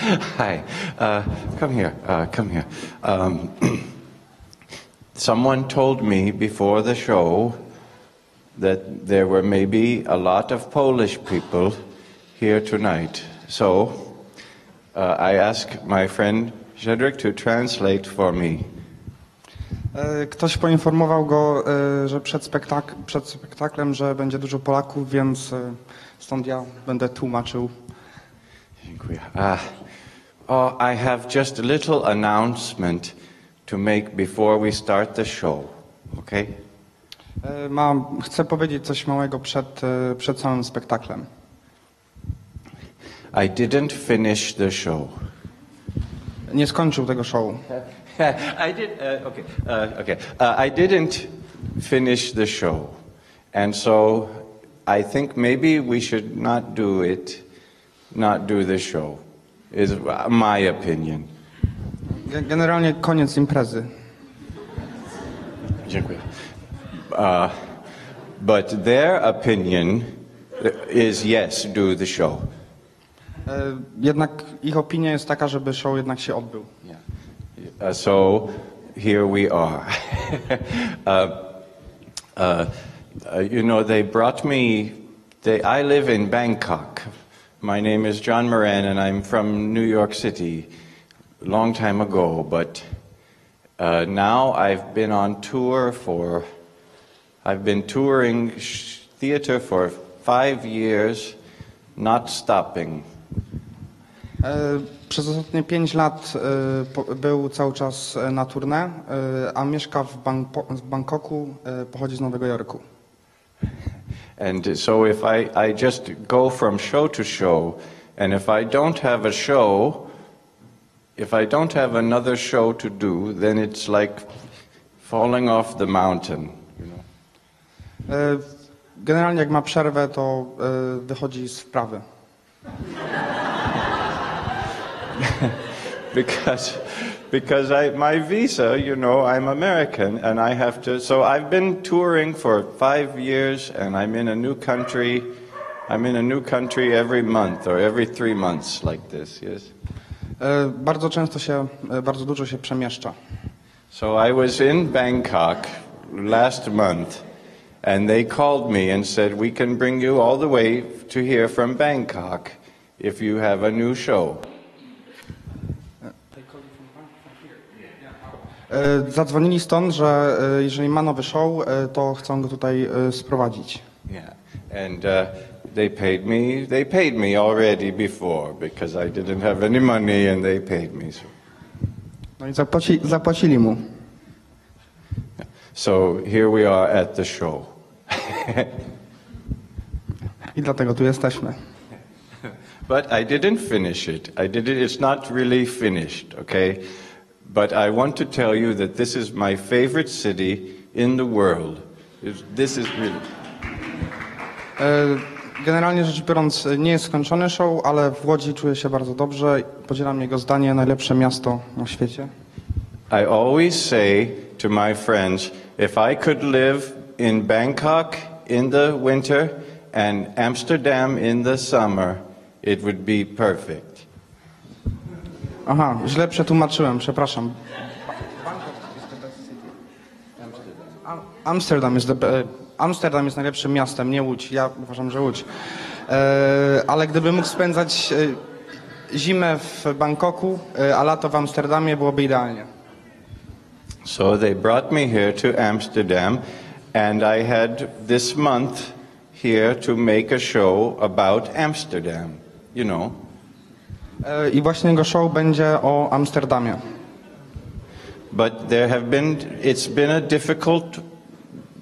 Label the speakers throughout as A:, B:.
A: hi. Uh, come here. Uh, come here. Um, someone told me before the show that there were maybe a lot of Polish people here tonight. So uh, I asked my friend Cedric to translate for me.
B: Ktoś poinformował go, że przed, spektak przed spektaklem, że będzie dużo Polaków, więc stąd ja będę tłumaczył.
A: Dziękuję. Uh, oh, I have just a little announcement to make before we start the show. Okay?
B: E, Mam, chcę powiedzieć coś małego przed, e, przed samym spektaklem.
A: I didn't finish the show.
B: Nie skończył tego show.
A: I did. Uh, okay. Uh, okay. Uh, I didn't finish the show, and so I think maybe we should not do it. Not do the show. Is my opinion.
B: Ge- Generalnie koniec imprezy.
A: Dziękuję. Uh, but their opinion is yes, do the show.
B: E, Jednak ich opinia jest taka, żeby show jednak się odbył.
A: Uh, so here we are. uh, uh, uh, you know, they brought me. They, I live in Bangkok. My name is John Moran, and I'm from New York City. Long time ago, but uh, now I've been on tour for. I've been touring theater for five years, not stopping.
B: Przez ostatnie 5 lat po- był cały czas na tournée, e, a mieszka w, Bangpo- w Bangkoku, e, pochodzi z Nowego Jorku.
A: And so if I, I just go from show to show, and if I don't have a show, if I don't have another show to do, then it's like falling off the mountain. You know?
B: E, Generalnie jak ma przerwę, to e, wychodzi z wprawy.
A: because because I, my visa, you know, I'm American and I have to. So I've been touring for five years and I'm in a new country. I'm in a new country every month or every three months, like this. Yes.
B: Bardzo często się, bardzo dużo się przemieszcza.
A: So I was in Bangkok last month, and they called me and said, We can bring you all the way to here from Bangkok if you have a new show.
B: Zadzwonili stąd, że e, jeżeli ma nowy show, e, to chcą go tutaj e, sprowadzić.
A: Yeah. And uh, they paid me, they paid me already before because I didn't have any money and they paid me. So,
B: No i zapłaci, zapłacili mu.
A: so here we are at the show.
B: I dlatego tu jesteśmy.
A: But I didn't finish it. I did it. It's not really finished, okay? But I want to tell you that this is my favorite city in the world. This is really.
B: E, Generalnie rzecz biorąc, nie jest skończony show, ale w Łodzi czuję się bardzo dobrze. Podzielam jego zdanie, najlepsze miasto na świecie.
A: I always say to my friends, if I could live in Bangkok in the winter and Amsterdam in the summer, it would be perfect.
B: Aha, źle przetłumaczyłem, przepraszam. Amsterdam jest, the- e, Amsterdam jest najlepszym miastem, nie Łódź. Ja uważam, że Łódź. E, ale gdybym mógł spędzać e, zimę w Bangkoku, e, a lato w Amsterdamie, byłoby idealnie.
A: So they brought me here to Amsterdam, and I had this month here to make a show about Amsterdam, you know.
B: I właśnie jego show będzie o Amsterdamie.
A: But there have been, it's been a difficult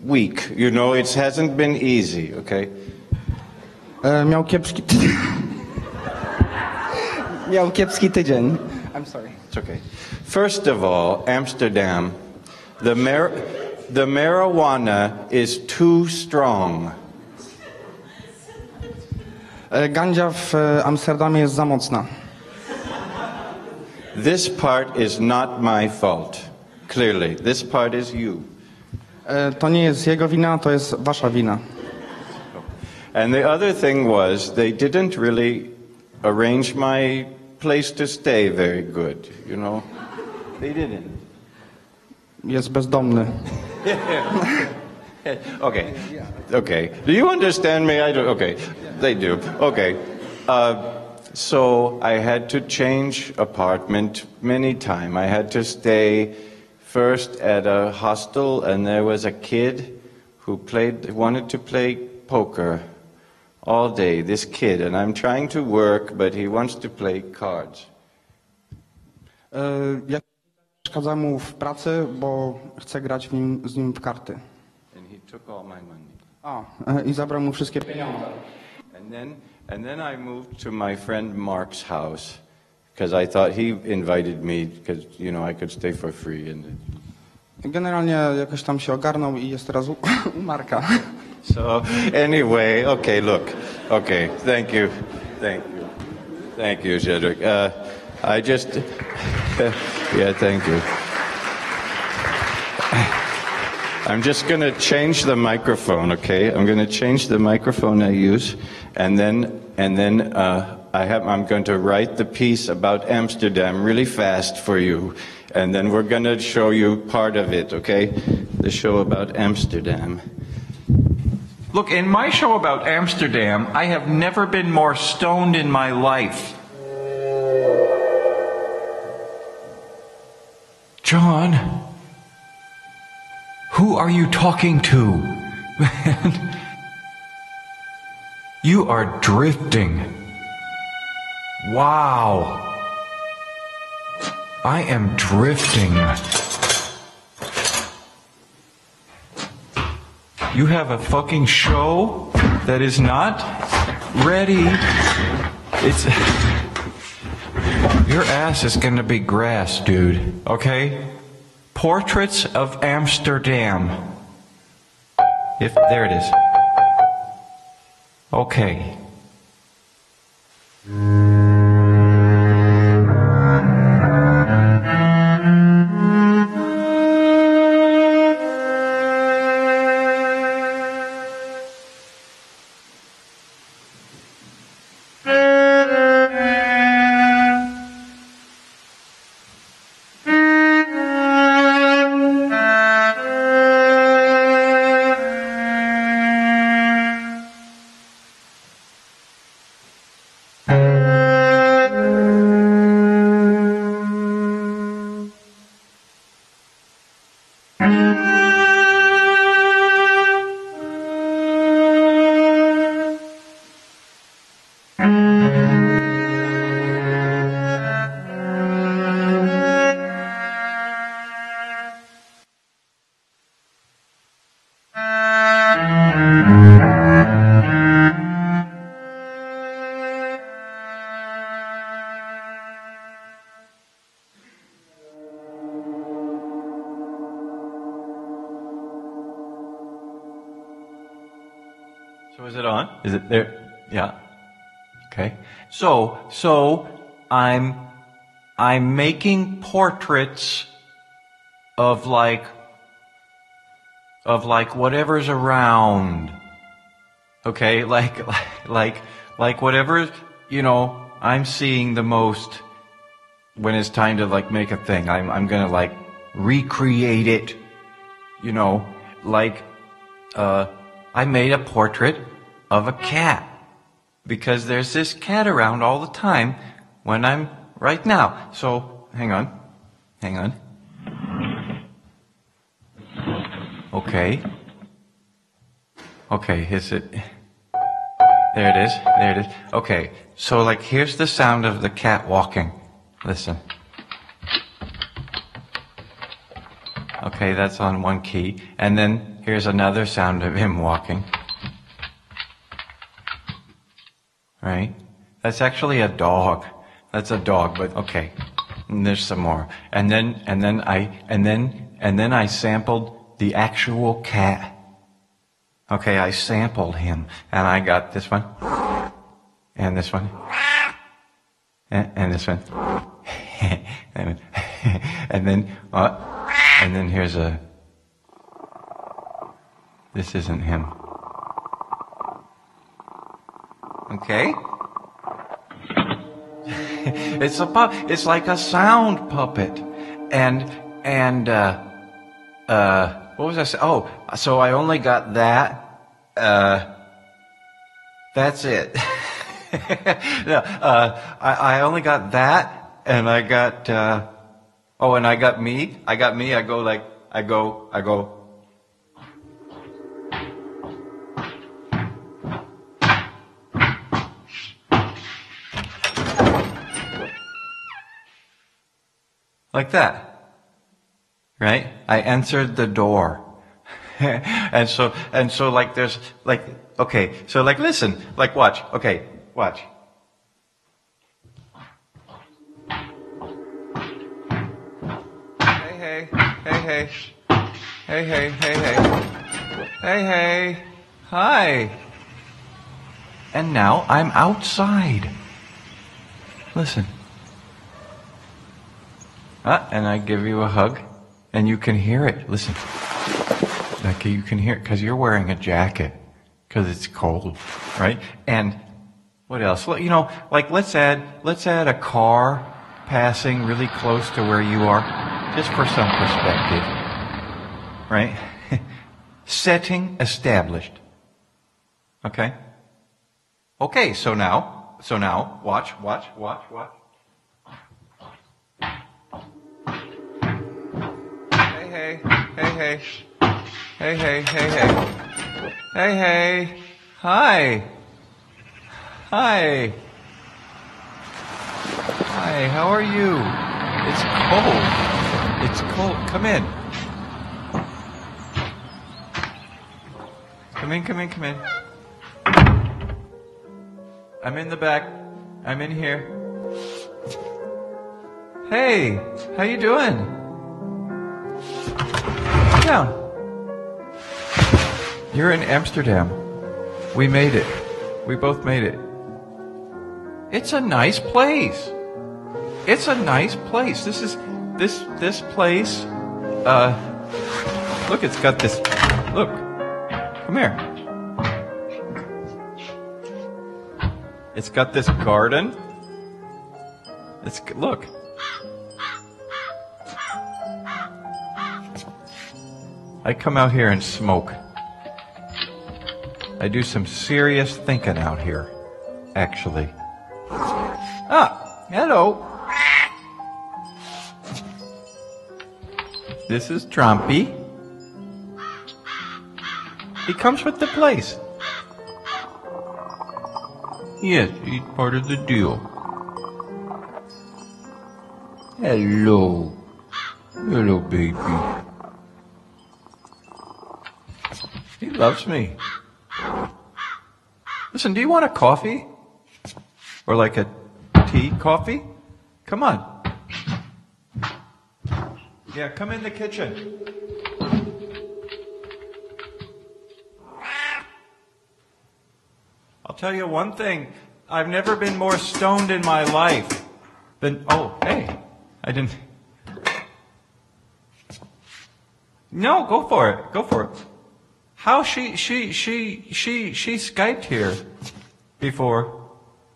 A: week, you know, it hasn't been easy, okay?
B: E, miał kiepski tydzień. miał kiepski tydzień. I'm sorry.
A: It's okay. First of all, Amsterdam, the, mar- the marijuana is too strong.
B: Gandzia w Amsterdamie jest za mocna.
A: This part is not my fault, clearly. This part is you.
B: E, To nie jest jego wina, to jest wasza wina.
C: And the other thing was, they didn't really arrange my place to stay very good, you know? They didn't.
B: Jest bezdomny.
C: Okay. Okay. Do you understand me? I don't. Okay. They do. Okay. Uh, so I had to change apartment many times. I had to stay first at a hostel, and there was a kid who played wanted to play poker all day. This kid, and I'm trying to work, but he wants to play cards.
B: Ja przeszkadza mu w pracy, bo chce grać z nim w karty.
C: And he took all my money.
B: A, i zabrał mu wszystkie pieniądze.
C: And then, and then I moved to my friend Mark's house because I thought he invited me because you know I could stay for free. And
B: Generalnie jakoś tam się ogarnął i jest teraz u, u Marka.
C: so anyway, okay, look, okay, thank you, thank you, thank you, Cedric. Uh, I just, yeah, thank you. I'm just going to change the microphone, okay? I'm going to change the microphone I use, and then and then uh, I have I'm going to write the piece about Amsterdam really fast for you, and then we're going to show you part of it, okay? The show about Amsterdam.
A: Look, in my show about Amsterdam, I have never been more stoned in my life. John, who are you talking to? You are drifting. Wow. I am drifting. You have a fucking show that is not ready. It's. Your ass is gonna be grass, dude. Okay? Portraits of Amsterdam. If. There it is. Okay. There? Yeah. Okay. So, so I'm, I'm making portraits of like, of like whatever's around. Okay. Like, like, like whatever, you know, I'm seeing the most when it's time to like make a thing. I'm, I'm gonna like recreate it, you know, like, uh, I made a portrait of a cat because there's this cat around all the time when I'm right now. So, hang on. Hang on. Okay. Okay, is it. There it is. There it is. Okay, so like here's the sound of the cat walking. Listen. Okay, that's on one key. And then here's another sound of him walking. Right? That's actually a dog. That's a dog, but okay. And there's some more. And then, and then I, and then, and then I sampled the actual cat. Okay, I sampled him. And I got this one. And this one. And, and this one. and, then, uh, and then here's a. This isn't him. Okay? it's a pu- it's like a sound puppet. And and uh uh what was I say? Oh, so I only got that. Uh that's it. no, uh I, I only got that and I got uh oh and I got me. I got me. I go like I go I go Like that. Right? I entered the door. and so, and so like there's like, okay, so like listen, like watch, okay, watch. Hey, hey, hey, hey. Hey, hey, hey, hey. Hey, hey. Hi. And now I'm outside. Listen. Ah, and I give you a hug, and you can hear it. Listen. Like you can hear it because you're wearing a jacket because it's cold, right? And what else? You know, like let's add let's add a car passing really close to where you are, just for some perspective, right? Setting established. Okay. Okay. So now, so now, watch, watch, watch, watch. Hey, hey, hey. Hey, hey, hey, hey. Hi. Hi. Hi, how are you? It's cold. It's cold. Come in. Come in, come in, come in. I'm in the back. I'm in here. Hey, how you doing? Down. You're in Amsterdam. We made it. We both made it. It's a nice place. It's a nice place. This is this this place. Uh, look, it's got this. Look, come here. It's got this garden. It's look. I come out here and smoke. I do some serious thinking out here, actually. Ah, hello. This is Trumpy. He comes with the place. Yes, he's part of the deal. Hello. Hello, baby. He loves me. Listen, do you want a coffee? Or like a tea coffee? Come on. Yeah, come in the kitchen. I'll tell you one thing. I've never been more stoned in my life than. Oh, hey. I didn't. No, go for it. Go for it. How she she she she she Skyped here before,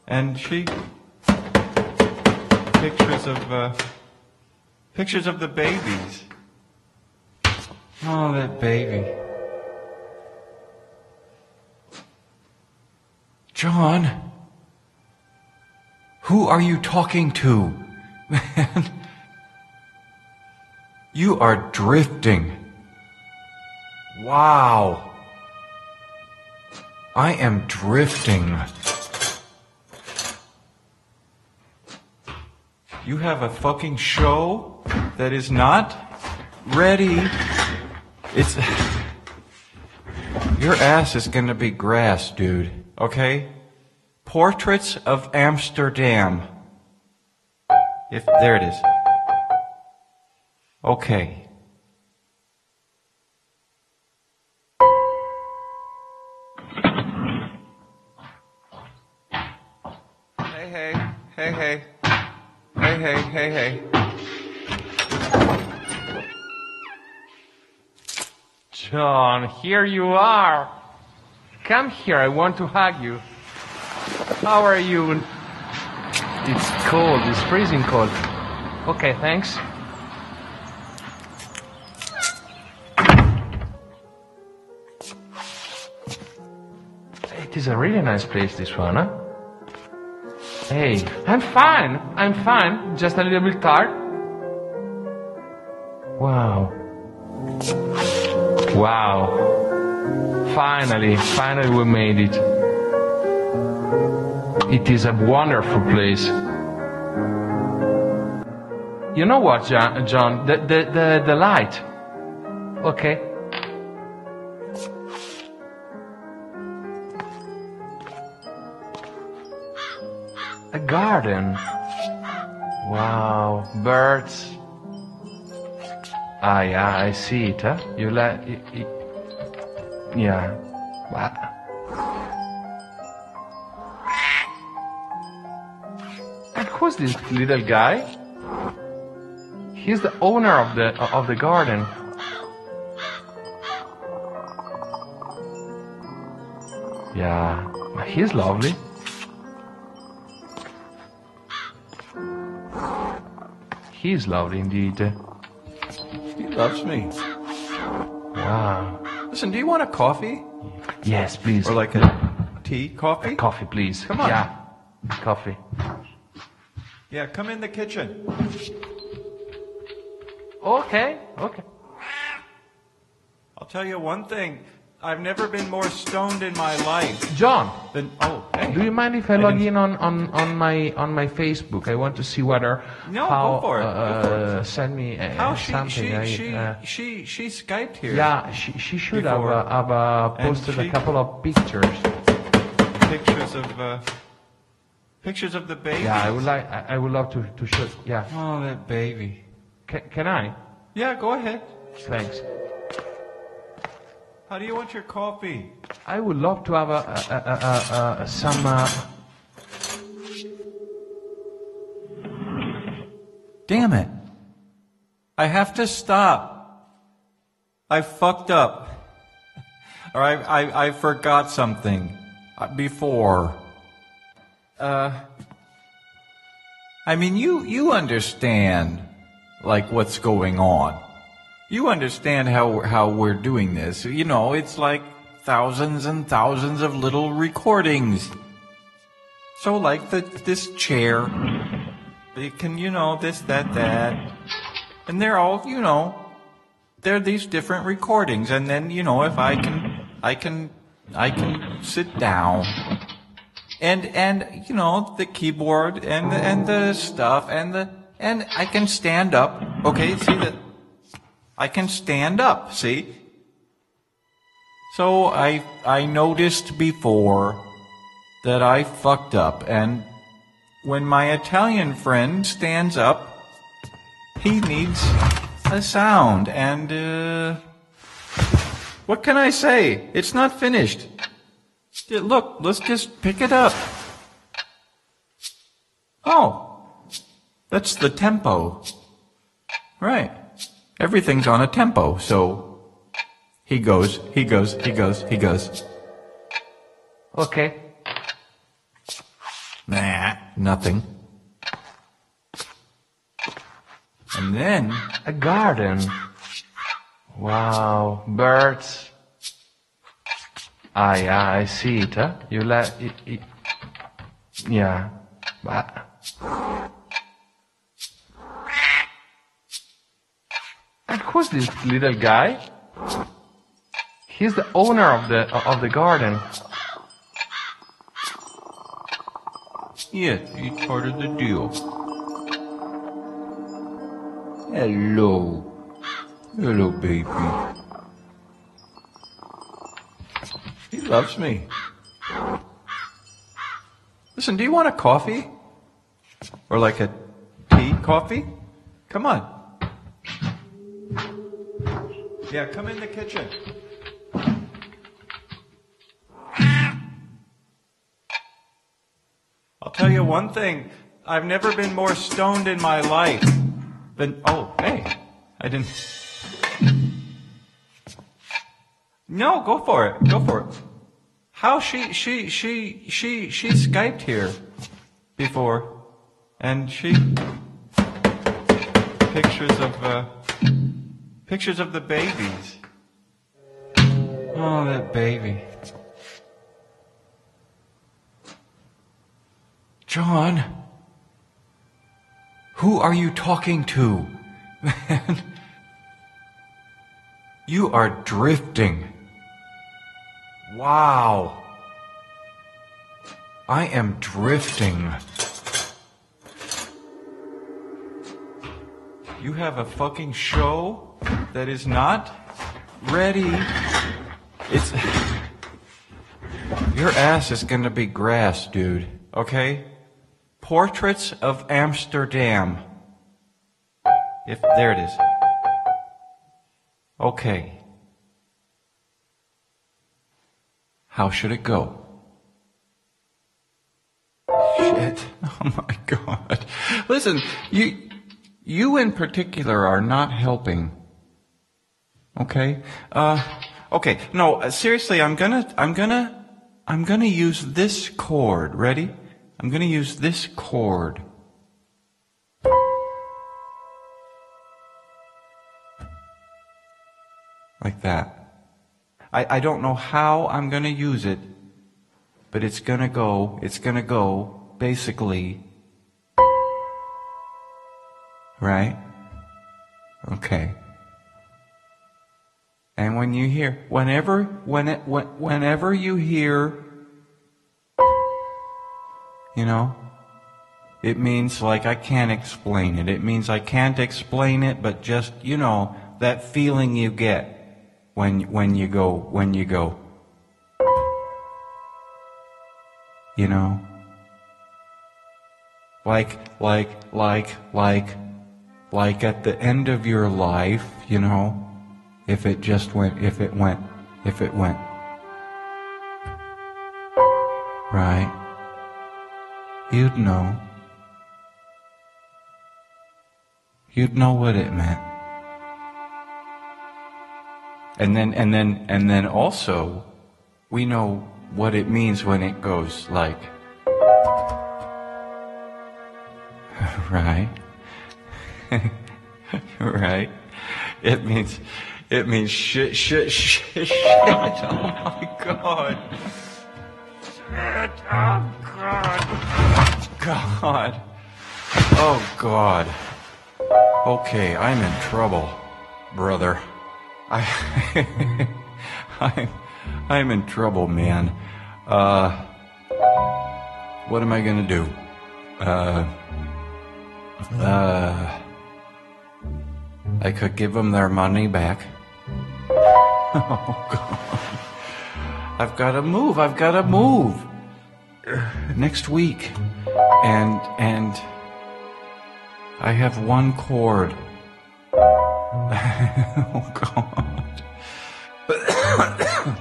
A: and she pictures of uh, pictures of the babies. Oh, that baby. John, who are you talking to? Man, you are drifting. Wow. I am drifting. You have a fucking show that is not ready. It's. Your ass is gonna be grass, dude. Okay? Portraits of Amsterdam. If. There it is. Okay. Hey, hey.
D: John, here you are. Come here, I want to hug you. How are you? It's cold. It's freezing cold. Okay, thanks. It is a really nice place, this one, huh? Hey, I'm fine. I'm fine. Just a little bit tired. Wow. Wow. Finally, finally we made it. It is a wonderful place. You know what, John? The, the, the, the light. Okay. A garden. Wow, birds. Ah, yeah, I see it, huh? You let. Yeah. Wow. And who's this little guy? He's the owner of the of the garden. Yeah, he's lovely. He's lovely indeed.
A: Uh, he loves me.
D: Wow.
A: Listen, do you want a coffee?
D: Yes, please.
A: Or like a tea? Coffee?
D: coffee, please.
A: Come on.
D: Yeah, coffee.
A: Yeah, come in the kitchen.
D: Okay, okay.
A: I'll tell you one thing. I've never been more stoned in my life
D: John,
A: than. Oh, hey.
D: do you mind if I,
A: I
D: log in on, on, on my on my Facebook? I want to see whether
A: No,
D: how
A: go for it,
D: Uh,
A: go for it.
D: send me uh,
A: How she
D: something.
A: she
D: I,
A: she,
D: uh,
A: she she Skyped here.
D: yeah, she, she should have
A: Before.
D: uh, have uh, posted
A: she-
D: a couple of pictures.
A: Pictures of uh, pictures of the baby.
D: Yeah, I would like I, I would love to to show. Yeah,
A: Oh, that baby.
D: can, can I?
A: Yeah, go ahead.
D: Thanks.
A: How do you want your coffee?
D: I would love to have a, a, a, a, a, some. Uh,
A: Damn it. I have to stop. I fucked up. Or I, I, I forgot something uh, before. Uh, I mean, you, you understand, like, what's going on. You understand how, how we're doing this. You know, it's like thousands and thousands of little recordings. So, like, the, this chair, it can, you know, this, that, that. And they're all, you know, they're these different recordings. And then, you know, if I can, I can, I can sit down. And, and, you know, the keyboard and the, and the stuff and the, and I can stand up. Okay, see that? I can stand up, see? So I, I noticed before that I fucked up and when my Italian friend stands up, he needs a sound, and uh, what can I say? It's not finished. Look, let's just pick it up. Oh, that's the tempo. Right. Everything's on a tempo, so he goes, he goes, he goes, he goes.
D: okay.
A: Nah, nothing. And then
D: A garden. Wow, birds. Ah, yeah, I see it, huh? You let it, it, yeah. But, who's this little guy? He's the owner of the of the garden.
A: Yeah, it's part of the deal. Hello. Hello, baby. He loves me. Listen, do you want a coffee? Or like a tea coffee? Come on. Yeah, come in the kitchen. I'll tell you one thing. I've never been more stoned in my life than. Oh, hey. I didn't. No, go for it. Go for it. how she she she she she Skyped here before, and she pictures of uh, pictures of the babies. Oh, that baby. John, who are you talking to? Man, you are drifting. Wow. I am drifting. You have a fucking show that is not ready. It's. Your ass is gonna be grass, dude. Okay? Portraits of Amsterdam. If. There it is. Okay. How should it go? Shit. Oh my god. Listen, you you in particular are not helping. Okay? Uh okay. No, uh, seriously, I'm to I'm to I'm to use this chord. Ready? I'm to use this chord. Like that. I, I don't know how I'm to use it, but it's to go, it's to go basically. Right? Okay. And when you hear, whenever, when it, when, whenever you hear, you know, it means like I can't explain it. It means I can't explain it, but just, you know, that feeling you get when when you go when you go you know like like like like like at the end of your life you know if it just went if it went if it went. Right? You'd know. You'd know what it meant. And then, and then, and then also, we know what it means when it goes like, right? right? It means, it means shit, shit, shit, shit. Oh my God. Shit, oh God. God. Oh God. Okay, I'm in trouble, brother. I, I'm, I'm in trouble, man. Uh, what am I gonna do? Uh, uh, I could give them their money back. Oh, God. I've got to move. I've got to move next week, and and I have one cord. oh God.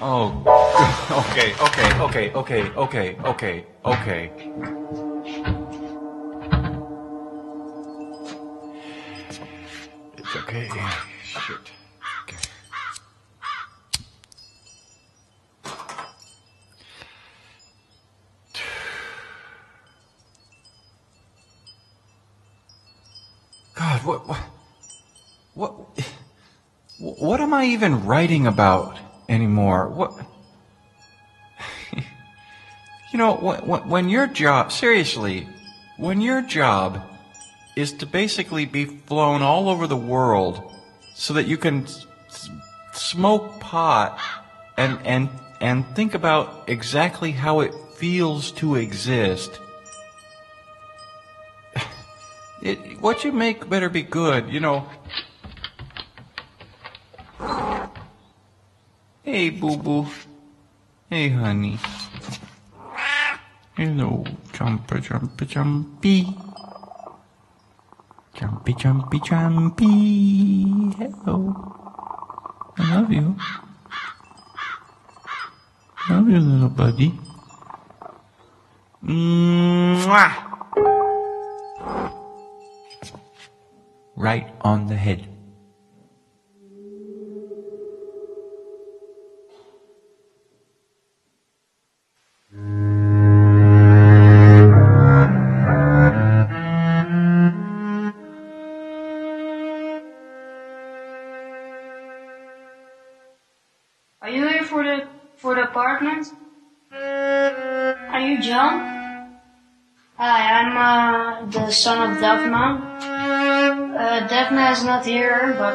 A: oh. Okay. Okay. Okay. Okay. Okay. Okay. Okay. It's okay. Shit. Okay. God, what, what, what, what am I even writing about anymore? What, you know, when, when your job, seriously, when your job is to basically be flown all over the world so that you can smoke pot and, and, and think about exactly how it feels to exist. It, what you make better be good, you know. Hey, boo boo. Hey, honey. Hello, jumpy, jumpy, jumpy. Jumpy, jumpy, jumpy. Hello. I love you. Love you, little buddy. Mwah! Right on the head.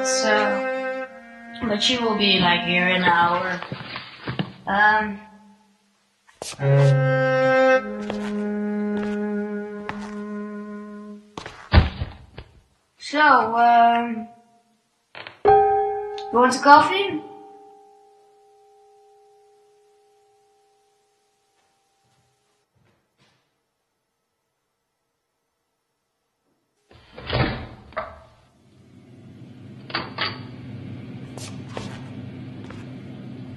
E: Uh, but she will be like here in an hour. Um. So, um, you want a coffee?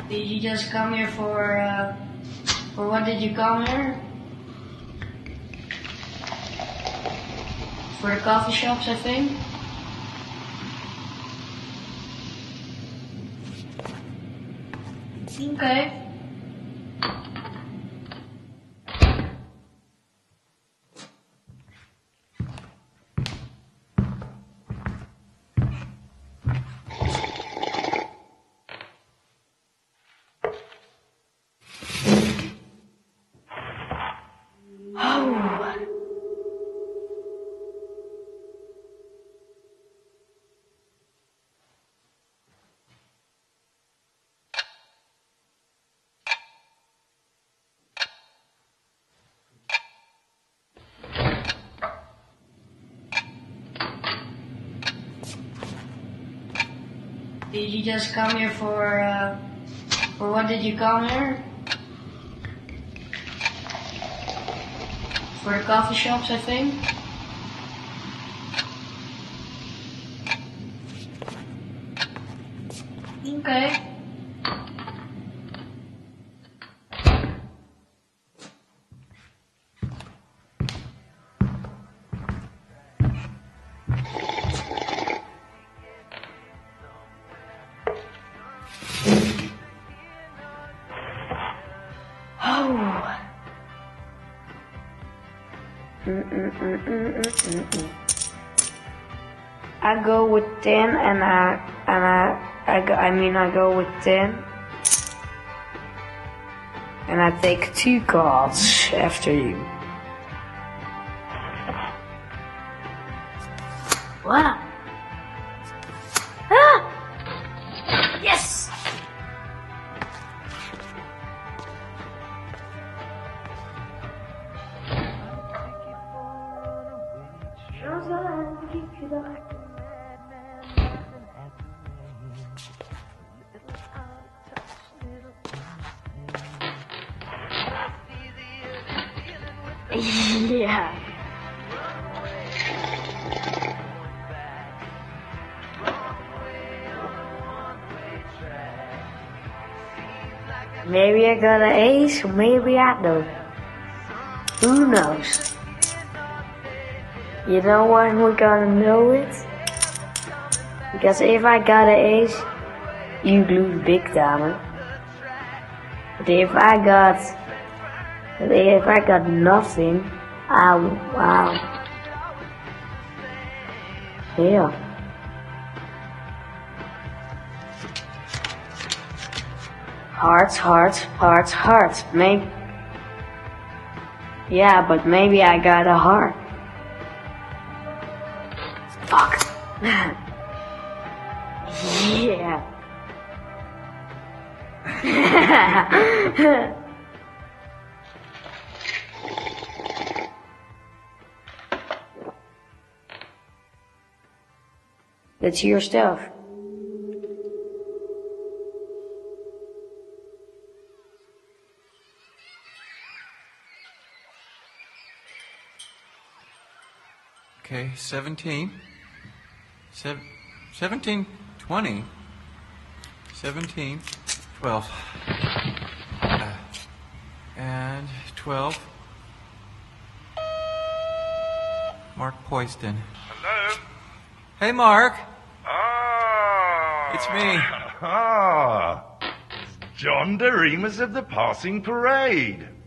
E: Did you just come here for, uh, for what did you come here? For the coffee shops, I think. Okay. Oh. Did you just come here for, uh, for what did you come here? For coffee shops, I think. Okay. I go with ten, and I and I I, go, I mean I go with ten, and I take two cards after you. Got an ace, maybe I don't. Who knows? You know when we're gonna know it? Because if I got an ace, you lose big time. But if I got, if I got nothing, I wow. Yeah. Hearts, hearts, hearts, hearts. Maybe. Yeah, but maybe I got a heart. Fuck. yeah. That's your stuff.
A: 17. Sev- 17, 20. 17, 12. Uh, and 12. Mark Poyston.
F: Hello?
A: Hey, Mark.
F: Ah!
A: It's me.
F: Ah! John Deremus of the Passing Parade.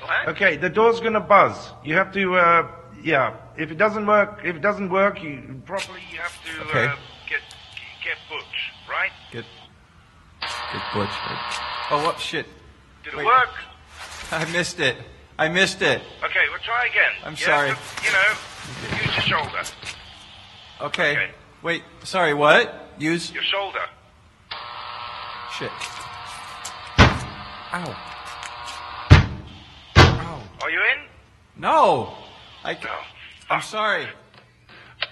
G: What?
F: Okay, the door's gonna buzz. You have to, uh, yeah. If it doesn't work, if it doesn't work, you probably you have to
A: Okay.
F: uh, get get Butch, right?
A: Get, get Butch. Oh, what shit?
F: Did
A: Wait.
F: it work?
A: I missed it. I missed it.
F: Okay, we'll try again.
A: I'm
F: You
A: sorry.
F: to, you know, use your shoulder.
A: Okay.
F: Okay.
A: Wait. Sorry. What? Use.
F: Your shoulder.
A: Shit. Ow. Ow.
F: Are you in?
A: No. I. I'm sorry.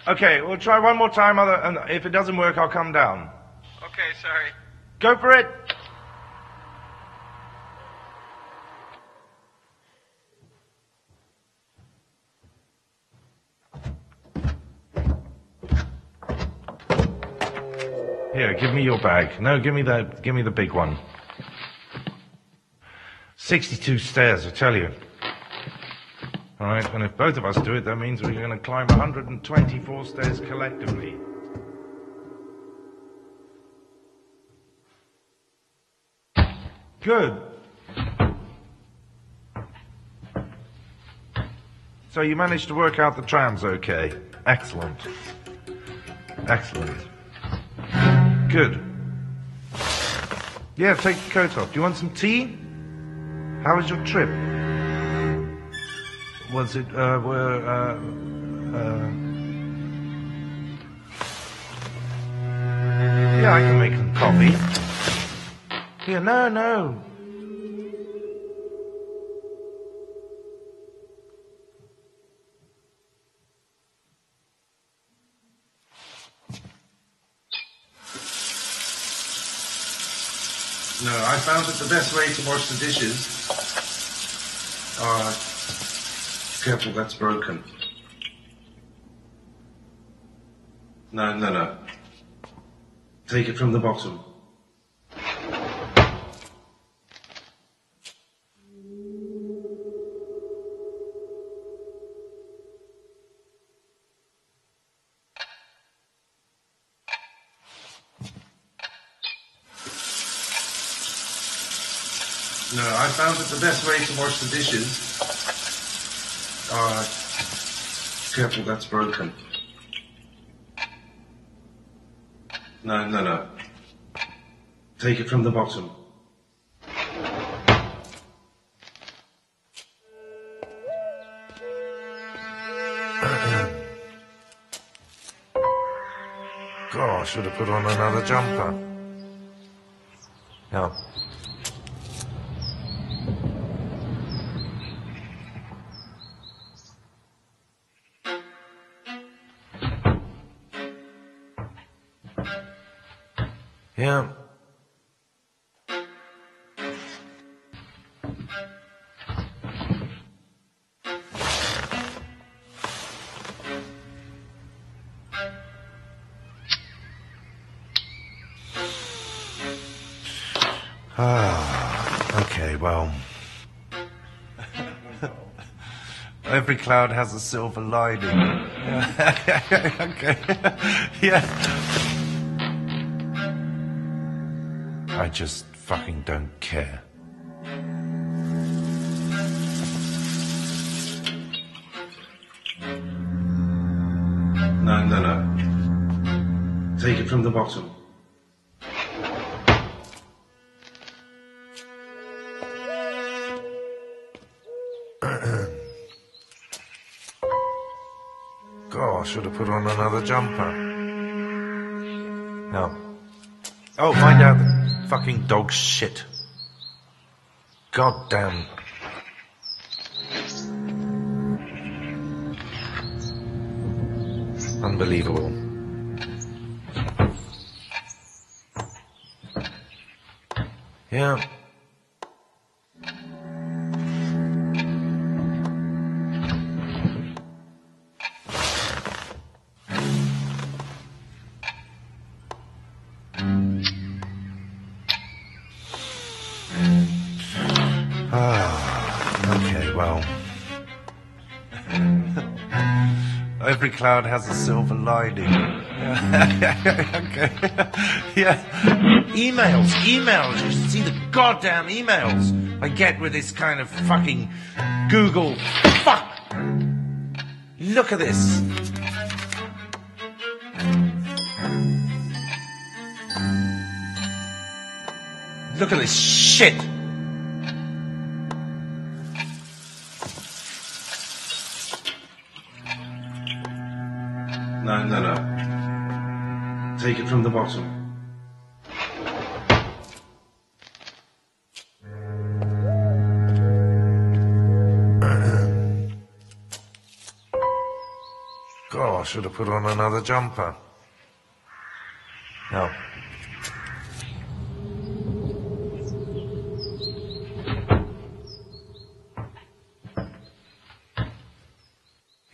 F: Okay, we'll try one more time. Other, and if it doesn't work, I'll come down.
A: Okay. Sorry.
F: Go for it. Here, give me your bag. No, give me the give me the big one. Sixty-two stairs, I tell you. All right, and if both of us do it, that means we're going to climb 124 stairs collectively. Good. So you managed to work out the trams okay. Excellent. Excellent. Good. Yeah, take your coat off. Do you want some tea? How was your trip? Was it, uh, were, uh, uh... Yeah, I can make some coffee. Here, no, no. No, I found that the best way to wash the dishes are... Careful, that's broken. No, no, no. Take it from the bottom. No, I found that the best way to wash the dishes are... Careful, that's broken. No, no, no. Take it from the bottom. God, I should have put on another jumper. No. Every cloud has a silver lining. Yeah. okay. yeah. I just fucking don't care. No, no, no. Take it from the bottom. On another jumper. No. Oh, find out the fucking dog shit. God damn. Unbelievable. Yeah. Cloud has a silver lining. Hmm. okay. yeah. Emails, emails. You should see the goddamn emails I get with this kind of fucking Google. Fuck! Look at this. Look at this shit. No, no, no. Take it from the bottom. God, I should have put on another jumper. No.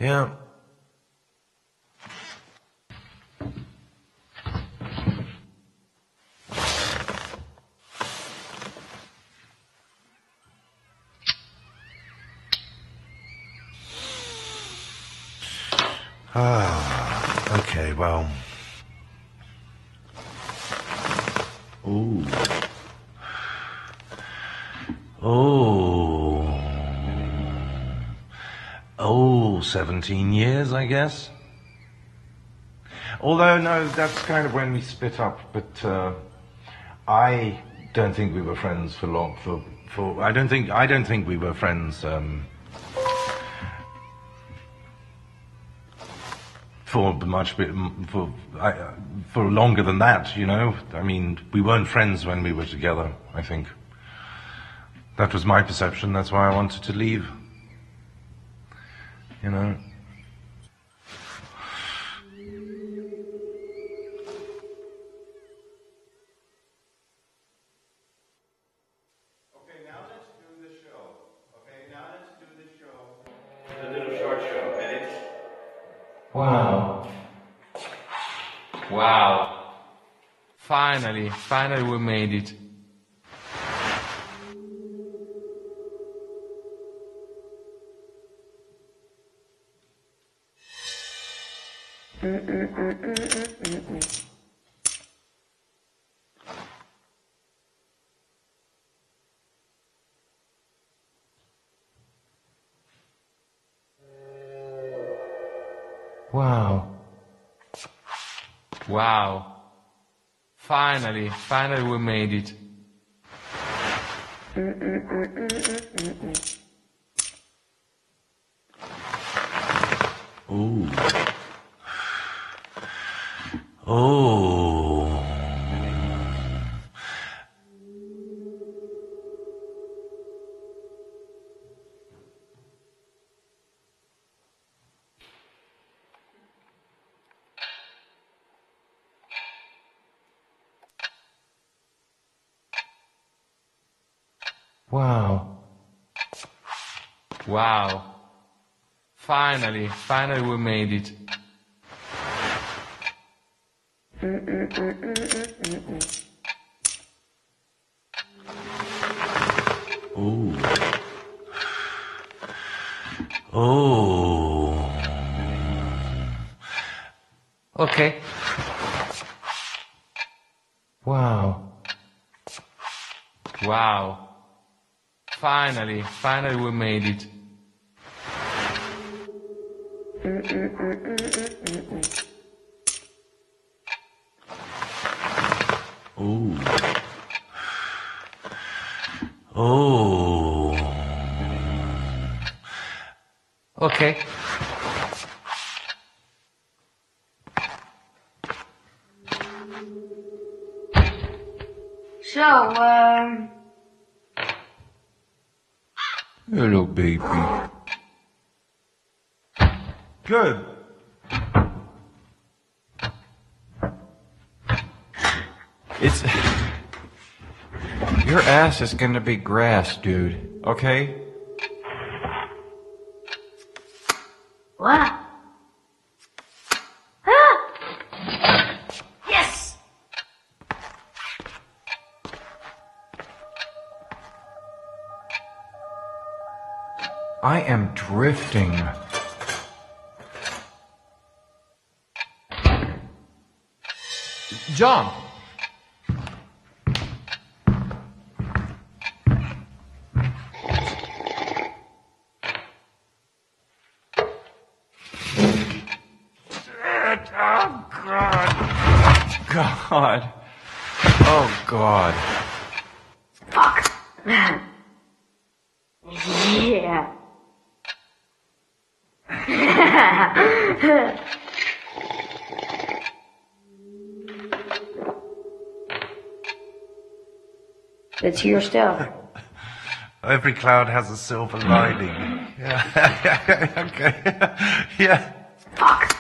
F: Yeah. Ah, okay, well. Oh. Oh, 17 years, I guess. Although, no, that's kind of when we split up, but uh, I don't think we were friends for long. For, for I don't think I don't think we were friends um, for much bit for I, uh, for longer than that. You know, I mean, we weren't friends when we were together. I think that was my perception. That's why I wanted to leave. You know.
C: Okay, now let's do the show. Okay, now let's do the show. The little short show, and it's
D: Wow. Wow. Finally, finally we made it. Wow. Wow. Finally, finally we made it.
F: Ooh. Oh.
D: Wow. Wow. Finally, finally we made it.
F: Ooh. Oh.
D: Okay. Wow. Wow. Finally, finally we made it.
F: Ooh.
C: Is gonna be grass, dude. Okay.
E: what? Ah! Yes!
C: I am drifting.
D: John.
E: Stuff.
F: Every cloud has a silver lining. Yeah. okay. yeah.
E: Fuck.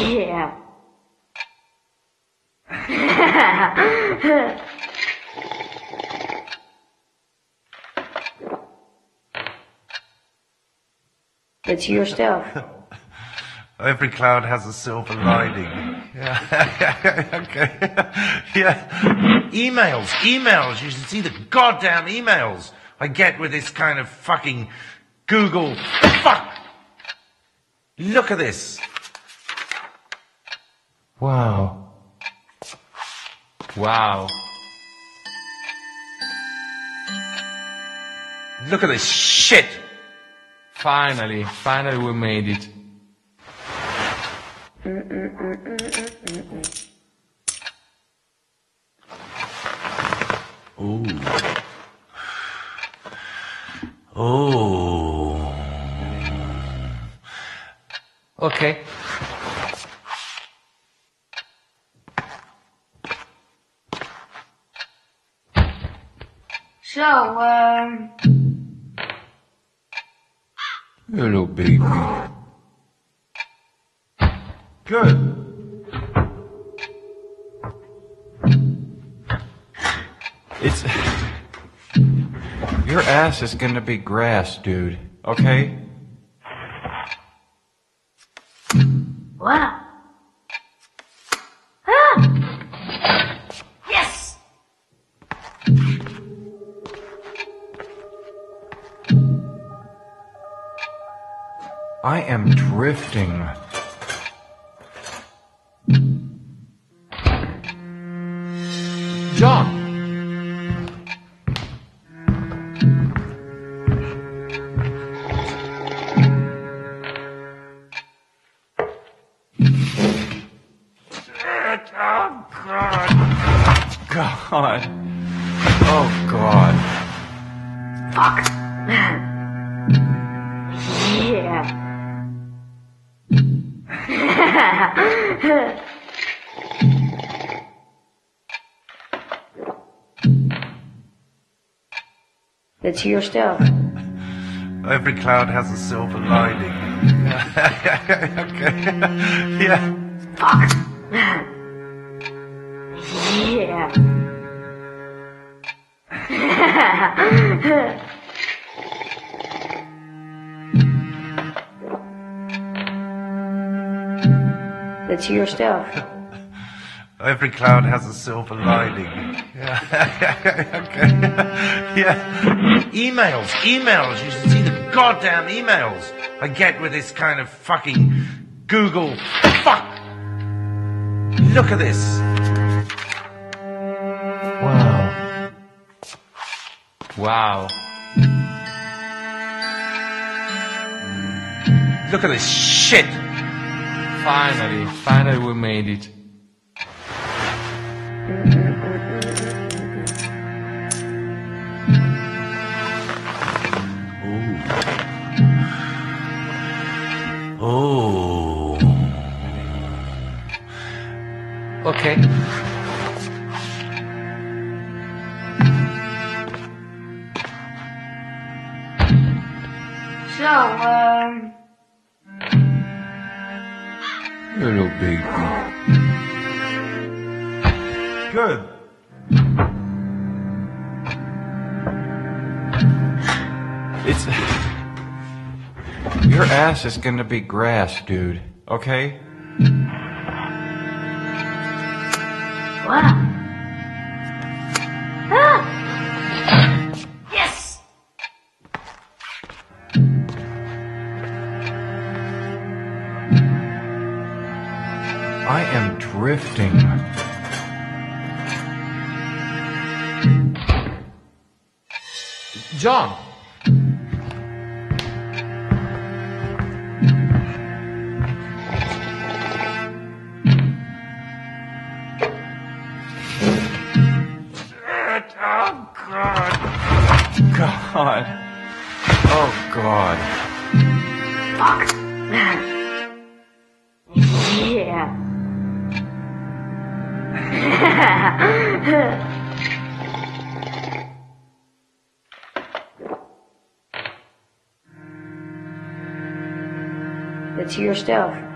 E: yeah. That's your stuff.
F: Every cloud has a silver lining. Yeah. okay. yeah. Emails, emails. You should see the goddamn emails I get with this kind of fucking Google. Fuck! Look at this.
D: Wow. Wow.
F: Look at this shit.
D: Finally, finally we made it.
F: Oh. Oh.
D: Okay.
E: So, um,
A: Hello, baby.
F: Good.
A: It's. Your ass is gonna be grass, dude. Okay?
E: what? Ah! Yes!
A: I am drifting.
E: That's your stuff.
F: Every cloud has a silver lining. okay. yeah.
E: Fuck. yeah. That's your stuff.
F: Every cloud has a silver lining. Yeah. yeah. Emails, emails. You should see the goddamn emails I get with this kind of fucking Google. Fuck! Look at this.
D: Wow. Wow.
F: Look at this shit.
D: Finally, finally we made it.
F: Oh.
D: Okay.
A: Your ass is gonna be grass, dude. Okay? it's your stuff.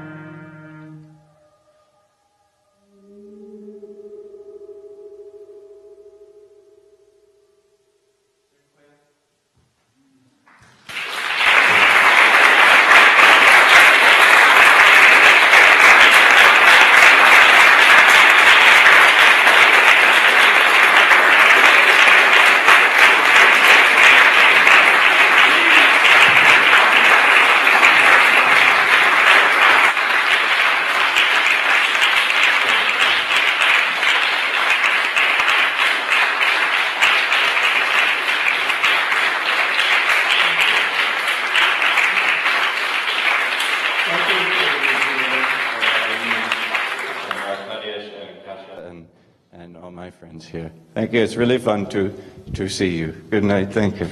H: Thank you. It's really fun to, to see you. Good night. Thank you.